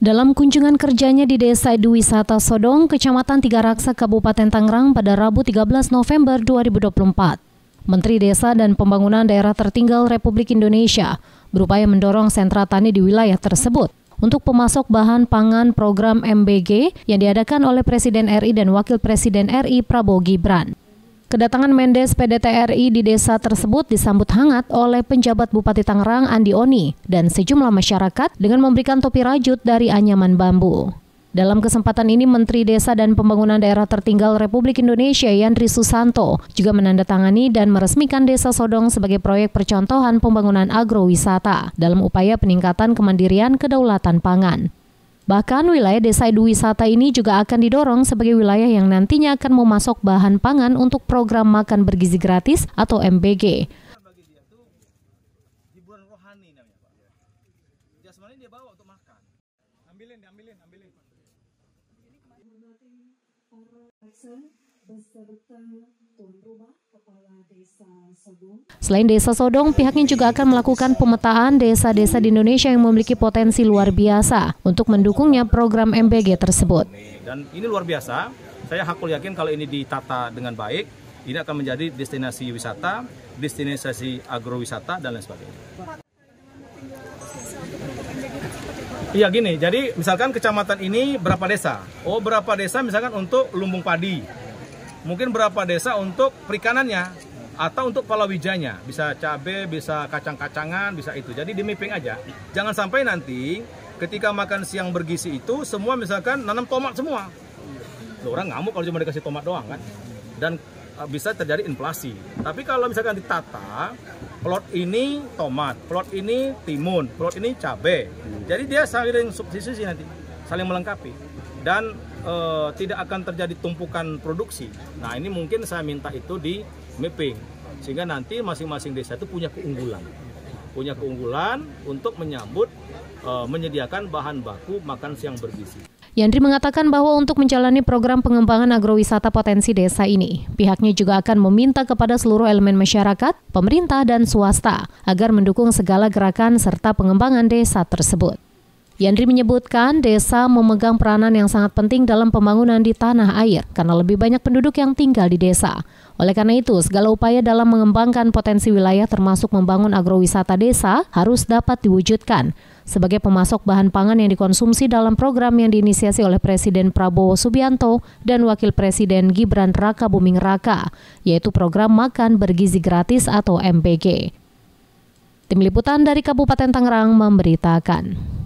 Dalam kunjungan kerjanya di Desa Wisata Sodong, Kecamatan Tiga Raksa, Kabupaten Tangerang pada Rabu 13 November 2024, Menteri Desa dan Pembangunan Daerah Tertinggal Republik Indonesia berupaya mendorong sentra tani di wilayah tersebut untuk pemasok bahan pangan program MBG yang diadakan oleh Presiden RI dan Wakil Presiden RI Prabowo Gibran. Kedatangan Mendes PDTRI di desa tersebut disambut hangat oleh penjabat Bupati Tangerang Andi Oni dan sejumlah masyarakat dengan memberikan topi rajut dari anyaman bambu. Dalam kesempatan ini, Menteri Desa dan Pembangunan Daerah Tertinggal Republik Indonesia Yandri Susanto juga menandatangani dan meresmikan Desa Sodong sebagai proyek percontohan pembangunan agrowisata dalam upaya peningkatan kemandirian kedaulatan pangan. Bahkan wilayah desa wisata ini juga akan didorong sebagai wilayah yang nantinya akan memasok bahan pangan untuk program makan bergizi gratis atau MBG. Selain Desa Sodong, pihaknya juga akan melakukan pemetaan desa-desa di Indonesia yang memiliki potensi luar biasa untuk mendukungnya program MBG tersebut. Dan ini luar biasa, saya hakul yakin kalau ini ditata dengan baik, ini akan menjadi destinasi wisata, destinasi agrowisata, dan lain sebagainya. Iya gini, jadi misalkan kecamatan ini berapa desa? Oh berapa desa misalkan untuk lumbung padi, mungkin berapa desa untuk perikanannya atau untuk palawijanya bisa cabai bisa kacang-kacangan bisa itu. Jadi di mapping aja. Jangan sampai nanti ketika makan siang bergizi itu semua misalkan nanam tomat semua. Loh, orang ngamuk kalau cuma dikasih tomat doang kan? Dan uh, bisa terjadi inflasi. Tapi kalau misalkan ditata plot ini tomat plot ini timun plot ini cabai jadi dia saling substitusi nanti saling melengkapi. Dan e, tidak akan terjadi tumpukan produksi. Nah ini mungkin saya minta itu di mapping sehingga nanti masing-masing desa itu punya keunggulan, punya keunggulan untuk menyambut e, menyediakan bahan baku makan siang bergizi. Yandri mengatakan bahwa untuk menjalani program pengembangan agrowisata potensi desa ini, pihaknya juga akan meminta kepada seluruh elemen masyarakat, pemerintah, dan swasta agar mendukung segala gerakan serta pengembangan desa tersebut. Yandri menyebutkan desa memegang peranan yang sangat penting dalam pembangunan di tanah air karena lebih banyak penduduk yang tinggal di desa. Oleh karena itu, segala upaya dalam mengembangkan potensi wilayah termasuk membangun agrowisata desa harus dapat diwujudkan sebagai pemasok bahan pangan yang dikonsumsi dalam program yang diinisiasi oleh Presiden Prabowo Subianto dan Wakil Presiden Gibran Raka Buming Raka, yaitu program Makan Bergizi Gratis atau MBG. Tim Liputan dari Kabupaten Tangerang memberitakan.